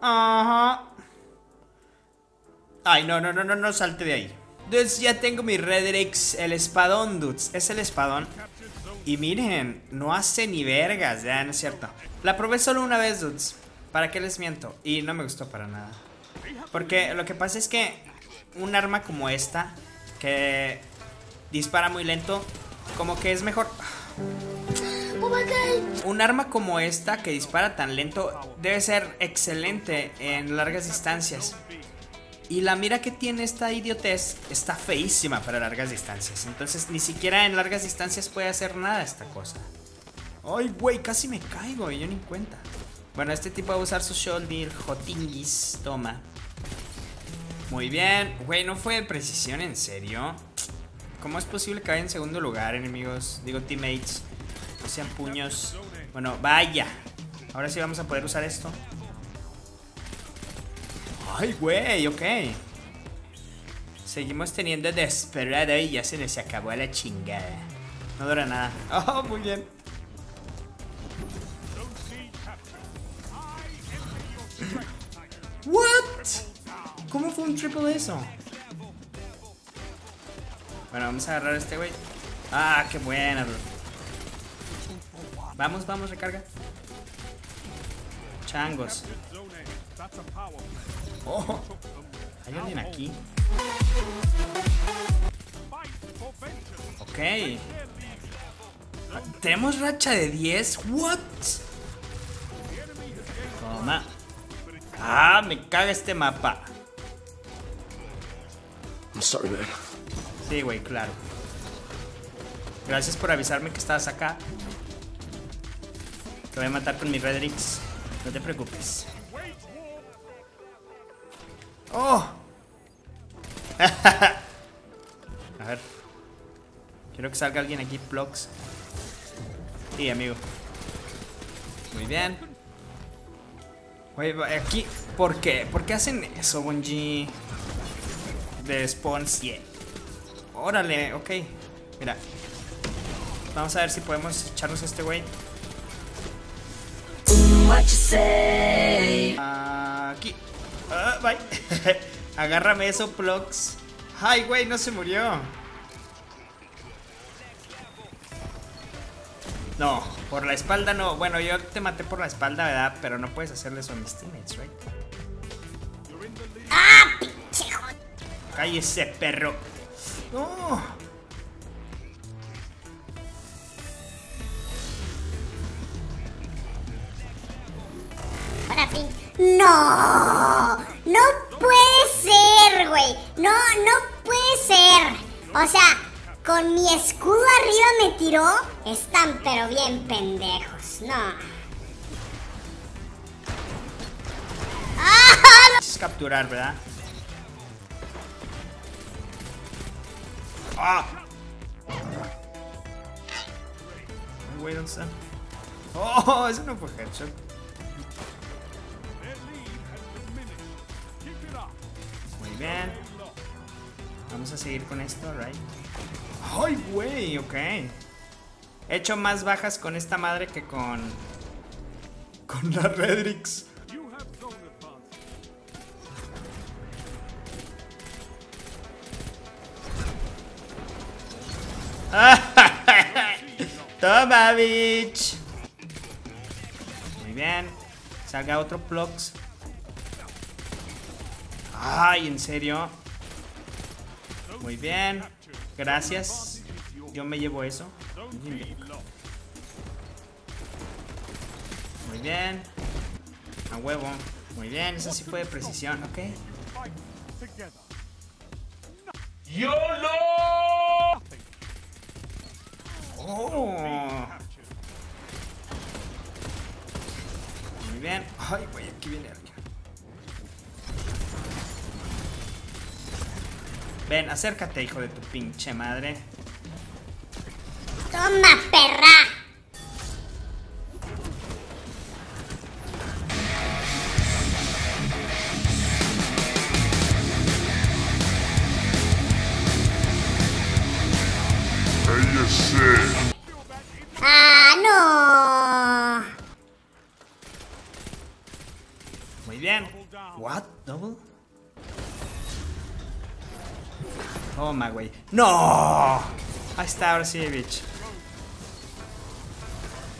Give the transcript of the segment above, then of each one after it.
Ajá. Ay, no, no, no, no, no salte de ahí. Dudes, ya tengo mi Redrix, el espadón, dudes. Es el espadón. Y miren, no hace ni vergas, ya, no es cierto. La probé solo una vez, dudes. ¿Para qué les miento? Y no me gustó para nada. Porque lo que pasa es que un arma como esta, que dispara muy lento, como que es mejor... Un arma como esta que dispara tan lento debe ser excelente en largas distancias. Y la mira que tiene esta idiotez está feísima para largas distancias. Entonces ni siquiera en largas distancias puede hacer nada esta cosa. Ay, güey, casi me caigo y yo ni cuenta. Bueno, este tipo va a usar su shoulder Jotingis. Toma. Muy bien. Güey, no fue de precisión, ¿en serio? ¿Cómo es posible que vaya en segundo lugar, enemigos? Digo, teammates. No sean puños. Bueno, vaya. Ahora sí vamos a poder usar esto. Ay, güey, ok. Seguimos teniendo desesperado y ya se les acabó la chingada. No dura nada. Oh, muy bien. What? ¿Cómo fue un triple eso? Bueno, vamos a agarrar a este güey. Ah, qué buena, bro. Vamos, vamos, recarga. Changos. Oh, hay alguien aquí. Ok. Tenemos racha de 10. What? Toma. Ah, me caga este mapa. I'm sorry, man. Sí, güey, claro. Gracias por avisarme que estabas acá. Te voy a matar con mi Redrix. No te preocupes. ¡Oh! a ver. Quiero que salga alguien aquí, Plox. Sí, amigo. Muy bien. Güey, aquí. ¿Por qué? ¿Por qué hacen eso, Bungie? De spawns, yeah. Órale, ok. Mira. Vamos a ver si podemos echarnos a este güey. Aquí. Ah, bye. Agárrame eso, Plox. Ay, güey, no se murió. No, por la espalda no. Bueno, yo te maté por la espalda, ¿verdad? Pero no puedes hacerle eso a mis teammates, right? ¡Ah, pinche! Cállese, perro. No. ¡No! ¡No puede ser, güey! ¡No, no puede ser! O sea, con mi escudo arriba me tiró. Están pero bien pendejos. No. ¡Ah! Es capturar, ¿verdad? ¡Ah! Güey, ¿dónde está? ¡Oh! Eso no fue headshot. Bien. Vamos a seguir con esto, right? ¡Ay, güey! Ok. He hecho más bajas con esta madre que con. Con la Redrix. Toma, bitch. Muy bien. Salga otro Plox. Ay, ¿en serio? Muy bien. Gracias. Yo me llevo eso. Muy bien. A huevo. Muy bien, eso sí fue de precisión, ok. Oh. Muy bien. Ay, güey, aquí viene alguien. Ven, acércate, hijo de tu pinche madre. ¡Toma, perra! ¡Ah, no! Muy bien. What? Double? Toma, güey. ¡No! Ahí está, ahora sí, bitch.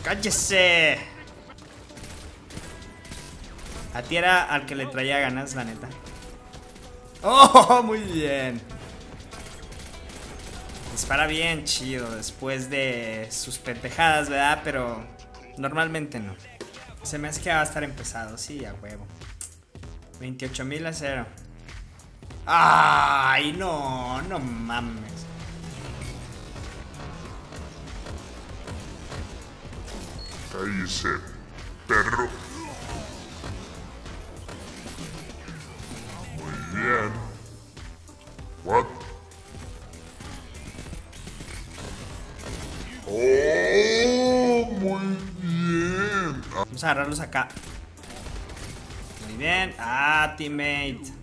¡Cállese! A ti era al que le traía ganas, la neta. ¡Oh! Muy bien. Dispara bien chido después de sus pentejadas, ¿verdad? Pero normalmente no. Se me hace que va a estar empezado, sí, a huevo. 28 mil a cero. ¡Ay, no! No mames. Cállese, perro. Muy bien. What? Oh, muy bien. Ah, Vamos a agarrarlos acá. Muy bien. Ah, teammate.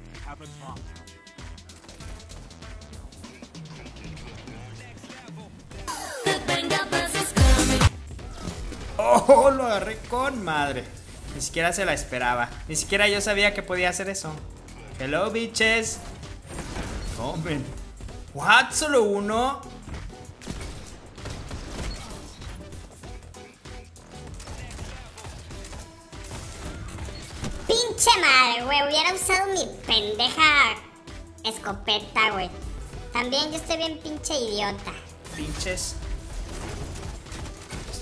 Oh, lo agarré con madre. Ni siquiera se la esperaba. Ni siquiera yo sabía que podía hacer eso. Hello, bitches. Tomen. What? ¿Solo uno? Pinche madre, güey. Hubiera usado mi pendeja escopeta, güey. También yo estoy bien pinche idiota. Pinches.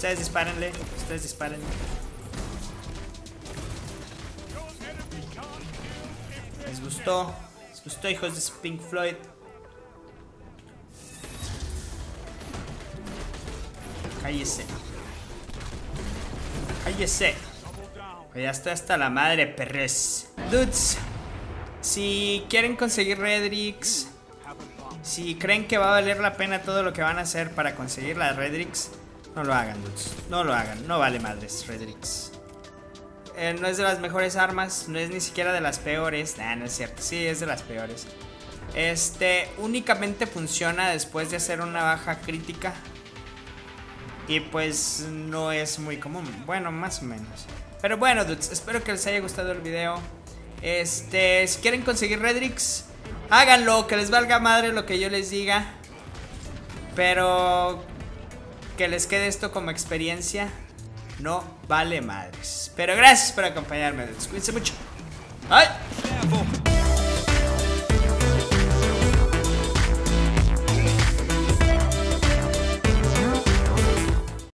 Ustedes dispárenle. Ustedes dispárenle. ¿Les gustó? ¿Les gustó, hijos de Pink Floyd? Cállese. Cállese. Ya estoy hasta la madre, perres. Dudes, si quieren conseguir Redrix, si creen que va a valer la pena todo lo que van a hacer para conseguir la Redrix, no lo hagan, dudes. No lo hagan. No vale madres, Redrix. Eh, no es de las mejores armas, no es ni siquiera de las peores. Nah, no es cierto. Sí, es de las peores. Este únicamente funciona después de hacer una baja crítica. Y pues no es muy común. Bueno, más o menos. Pero bueno, dudes, espero que les haya gustado el video. Este, si quieren conseguir Redrix, háganlo, que les valga madre lo que yo les diga. Pero que les quede esto como experiencia. No vale madres. Pero gracias por acompañarme. Cuídense mucho. Bye.